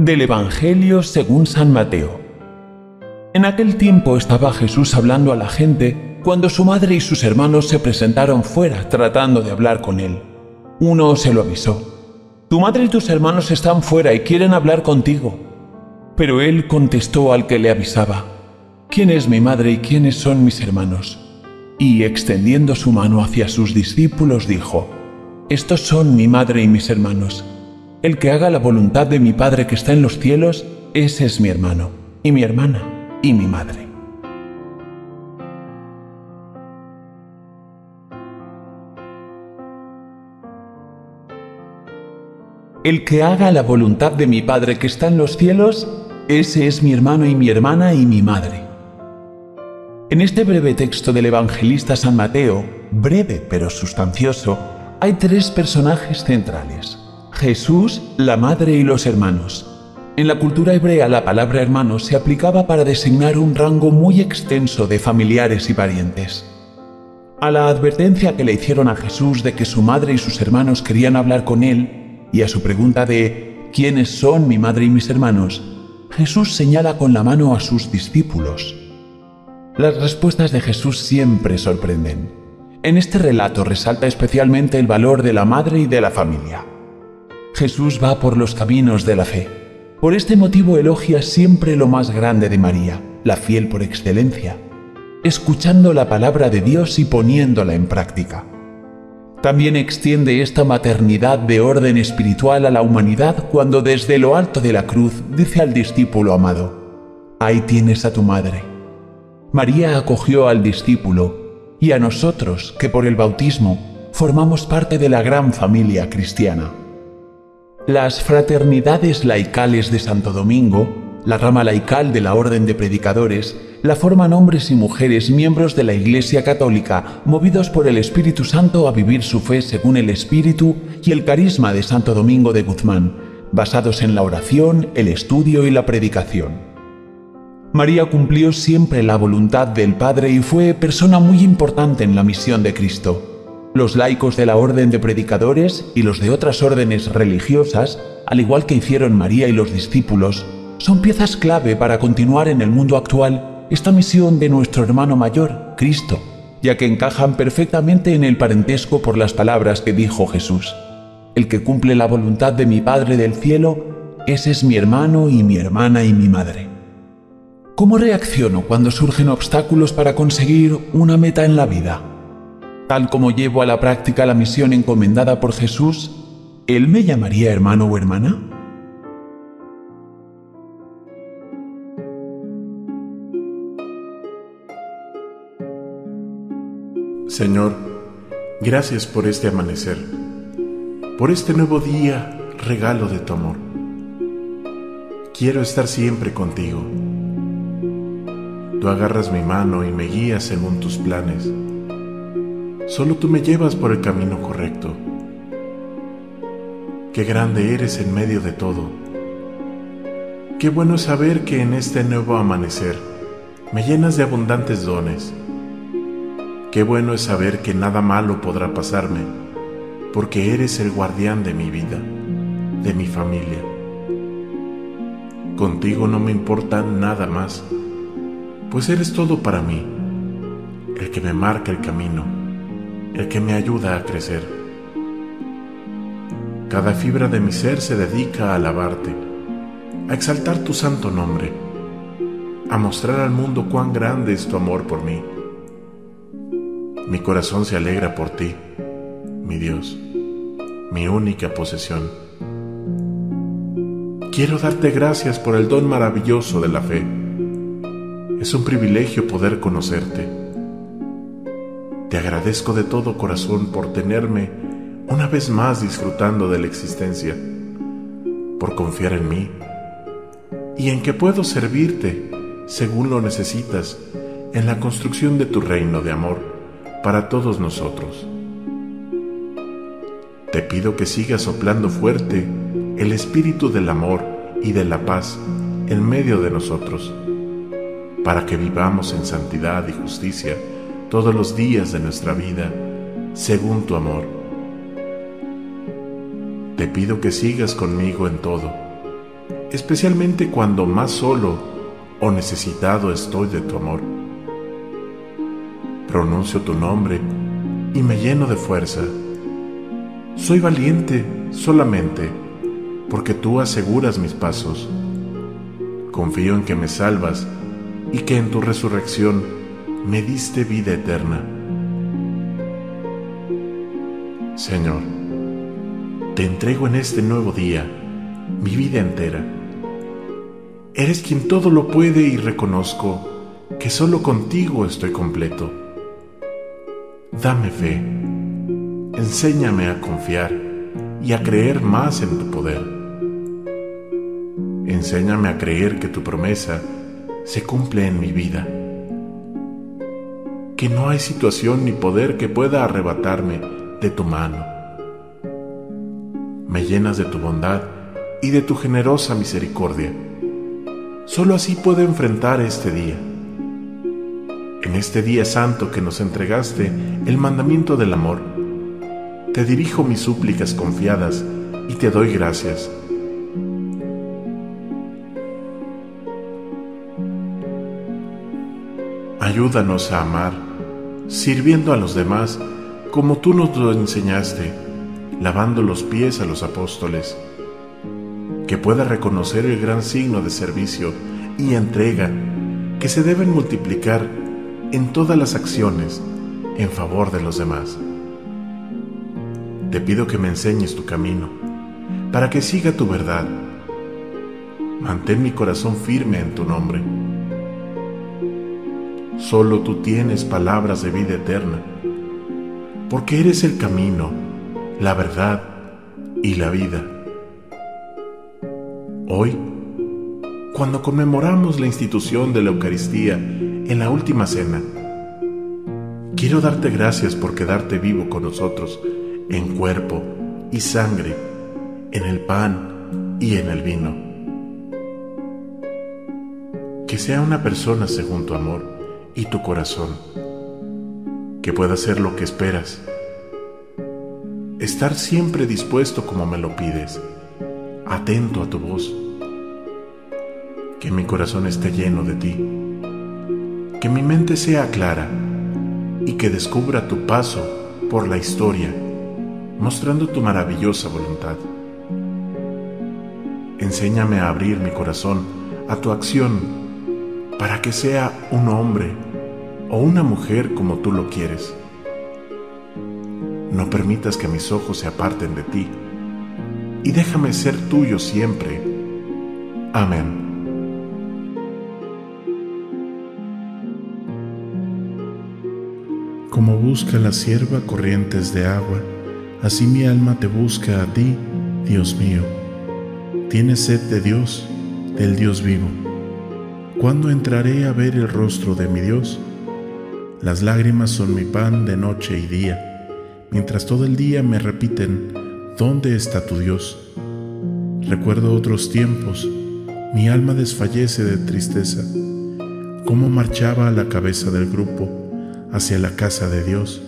Del Evangelio según San Mateo. En aquel tiempo estaba Jesús hablando a la gente cuando su madre y sus hermanos se presentaron fuera tratando de hablar con él. Uno se lo avisó. Tu madre y tus hermanos están fuera y quieren hablar contigo. Pero él contestó al que le avisaba, ¿quién es mi madre y quiénes son mis hermanos? Y extendiendo su mano hacia sus discípulos dijo, Estos son mi madre y mis hermanos. El que haga la voluntad de mi Padre que está en los cielos, ese es mi hermano, y mi hermana, y mi madre. El que haga la voluntad de mi Padre que está en los cielos, ese es mi hermano y mi hermana y mi madre. En este breve texto del evangelista San Mateo, breve pero sustancioso, hay tres personajes centrales. Jesús, la madre y los hermanos. En la cultura hebrea la palabra hermano se aplicaba para designar un rango muy extenso de familiares y parientes. A la advertencia que le hicieron a Jesús de que su madre y sus hermanos querían hablar con él, y a su pregunta de ¿quiénes son mi madre y mis hermanos?, Jesús señala con la mano a sus discípulos. Las respuestas de Jesús siempre sorprenden. En este relato resalta especialmente el valor de la madre y de la familia. Jesús va por los caminos de la fe. Por este motivo elogia siempre lo más grande de María, la fiel por excelencia, escuchando la palabra de Dios y poniéndola en práctica. También extiende esta maternidad de orden espiritual a la humanidad cuando desde lo alto de la cruz dice al discípulo amado, Ahí tienes a tu madre. María acogió al discípulo y a nosotros que por el bautismo formamos parte de la gran familia cristiana. Las fraternidades laicales de Santo Domingo, la rama laical de la Orden de Predicadores, la forman hombres y mujeres miembros de la Iglesia Católica, movidos por el Espíritu Santo a vivir su fe según el Espíritu y el carisma de Santo Domingo de Guzmán, basados en la oración, el estudio y la predicación. María cumplió siempre la voluntad del Padre y fue persona muy importante en la misión de Cristo. Los laicos de la orden de predicadores y los de otras órdenes religiosas, al igual que hicieron María y los discípulos, son piezas clave para continuar en el mundo actual esta misión de nuestro hermano mayor, Cristo, ya que encajan perfectamente en el parentesco por las palabras que dijo Jesús. El que cumple la voluntad de mi Padre del cielo, ese es mi hermano y mi hermana y mi madre. ¿Cómo reacciono cuando surgen obstáculos para conseguir una meta en la vida? Tal como llevo a la práctica la misión encomendada por Jesús, ¿Él me llamaría hermano o hermana? Señor, gracias por este amanecer, por este nuevo día, regalo de tu amor. Quiero estar siempre contigo. Tú agarras mi mano y me guías según tus planes. Solo tú me llevas por el camino correcto. Qué grande eres en medio de todo. Qué bueno saber que en este nuevo amanecer me llenas de abundantes dones. Qué bueno es saber que nada malo podrá pasarme, porque eres el guardián de mi vida, de mi familia. Contigo no me importa nada más, pues eres todo para mí, el que me marca el camino el que me ayuda a crecer. Cada fibra de mi ser se dedica a alabarte, a exaltar tu santo nombre, a mostrar al mundo cuán grande es tu amor por mí. Mi corazón se alegra por ti, mi Dios, mi única posesión. Quiero darte gracias por el don maravilloso de la fe. Es un privilegio poder conocerte te agradezco de todo corazón por tenerme una vez más disfrutando de la existencia, por confiar en mí y en que puedo servirte según lo necesitas en la construcción de tu reino de amor para todos nosotros. Te pido que sigas soplando fuerte el espíritu del amor y de la paz en medio de nosotros, para que vivamos en santidad y justicia todos los días de nuestra vida según tu amor. Te pido que sigas conmigo en todo, especialmente cuando más solo o necesitado estoy de tu amor. Pronuncio tu nombre y me lleno de fuerza. Soy valiente solamente porque tú aseguras mis pasos. Confío en que me salvas y que en tu resurrección me diste vida eterna. Señor, te entrego en este nuevo día mi vida entera. Eres quien todo lo puede y reconozco que solo contigo estoy completo. Dame fe, enséñame a confiar y a creer más en tu poder. Enséñame a creer que tu promesa se cumple en mi vida, que no hay situación ni poder que pueda arrebatarme de tu mano. Me llenas de tu bondad y de tu generosa misericordia. Solo así puedo enfrentar este día. En este día santo que nos entregaste el mandamiento del amor, te dirijo mis súplicas confiadas y te doy gracias. Ayúdanos a amar, sirviendo a los demás como tú nos lo enseñaste, lavando los pies a los apóstoles que pueda reconocer el gran signo de servicio y entrega que se deben multiplicar en todas las acciones en favor de los demás. Te pido que me enseñes tu camino, para que siga tu verdad. Mantén mi corazón firme en tu nombre. Solo tú tienes palabras de vida eterna, porque eres el camino, la verdad y la vida. Hoy, cuando conmemoramos la institución de la Eucaristía en la última cena, quiero darte gracias por quedarte vivo con nosotros en cuerpo y sangre, en el pan y en el vino. Que sea una persona según tu amor y tu corazón, que pueda hacer lo que esperas, estar siempre dispuesto como me lo pides atento a tu voz. Que mi corazón esté lleno de ti. Que mi mente sea clara y que descubra tu paso por la historia, mostrando tu maravillosa voluntad. Enséñame a abrir mi corazón a tu acción para que sea un hombre o una mujer como tú lo quieres. No permitas que mis ojos se aparten de ti y déjame ser tuyo siempre. Amén. Como busca la sierva corrientes de agua, así mi alma te busca a ti, Dios mío. Tienes sed de Dios, del Dios vivo. ¿Cuándo entraré a ver el rostro de mi Dios? Las lágrimas son mi pan de noche y día, mientras todo el día me repiten, ¿Dónde está tu Dios? Recuerdo otros tiempos, mi alma desfallece de tristeza, cómo marchaba a la cabeza del grupo hacia la casa de Dios,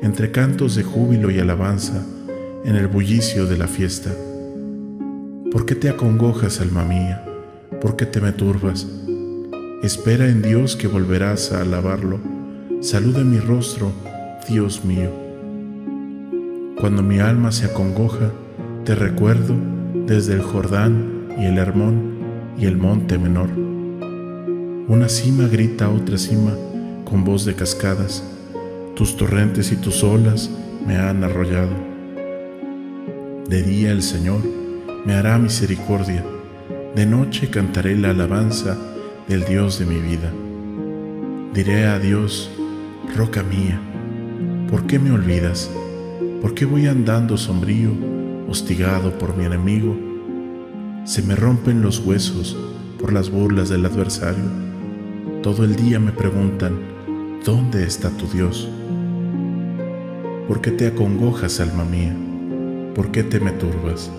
entre cantos de júbilo y alabanza, en el bullicio de la fiesta. ¿Por qué te acongojas, alma mía? ¿Por qué te me turbas? Espera en Dios que volverás a alabarlo. Saluda mi rostro, Dios mío. Cuando mi alma se acongoja, te recuerdo desde el Jordán y el Hermón y el monte menor. Una cima grita a otra cima con voz de cascadas, tus torrentes y tus olas me han arrollado. De día el Señor me hará misericordia, de noche cantaré la alabanza del Dios de mi vida. Diré a Dios, roca mía, ¿por qué me olvidas? ¿Por qué voy andando sombrío, hostigado por mi enemigo? Se me rompen los huesos por las burlas del adversario. Todo el día me preguntan, ¿dónde está tu Dios? ¿Por qué te acongojas, alma mía? ¿Por qué te me turbas?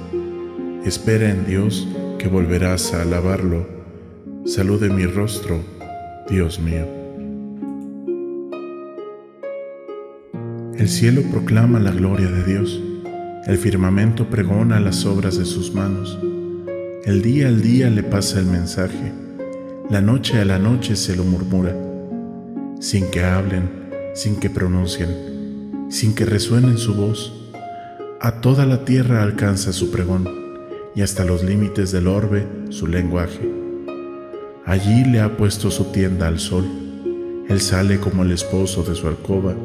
Espera en Dios que volverás a alabarlo. Salude mi rostro, Dios mío. El cielo proclama la gloria de Dios, el firmamento pregona las obras de sus manos. El día al día le pasa el mensaje, la noche a la noche se lo murmura, sin que hablen, sin que pronuncien, sin que resuenen su voz. A toda la tierra alcanza su pregón y hasta los límites del orbe su lenguaje. Allí le ha puesto su tienda al sol. Él sale como el esposo de su alcoba,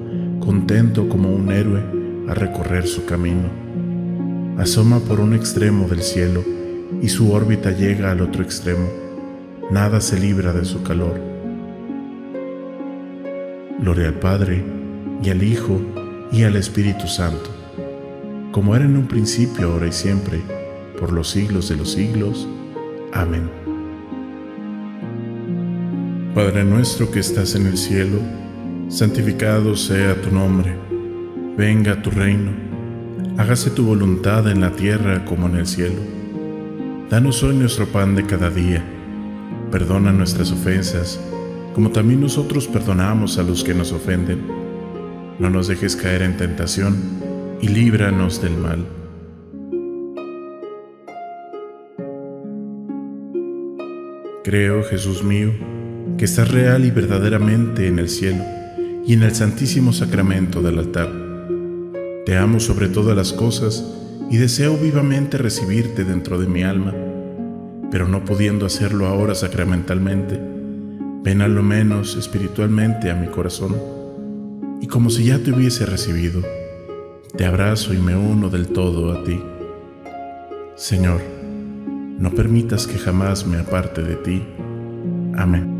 contento como un héroe a recorrer su camino. Asoma por un extremo del cielo y su órbita llega al otro extremo. Nada se libra de su calor. Gloria al Padre, y al Hijo, y al Espíritu Santo, como era en un principio, ahora y siempre, por los siglos de los siglos. Amén. Padre nuestro que estás en el cielo, santificado sea tu nombre, venga tu reino, hágase tu voluntad en la tierra como en el cielo. Danos hoy nuestro pan de cada día. Perdona nuestras ofensas, como también nosotros perdonamos a los que nos ofenden. No nos dejes caer en tentación y líbranos del mal. Creo, Jesús mío, que estás real y verdaderamente en el cielo y en el santísimo sacramento del altar. Te amo sobre todas las cosas y deseo vivamente recibirte dentro de mi alma, pero no pudiendo hacerlo ahora sacramentalmente, ven a lo menos espiritualmente a mi corazón, y como si ya te hubiese recibido, te abrazo y me uno del todo a ti. Señor, no permitas que jamás me aparte de ti. Amén.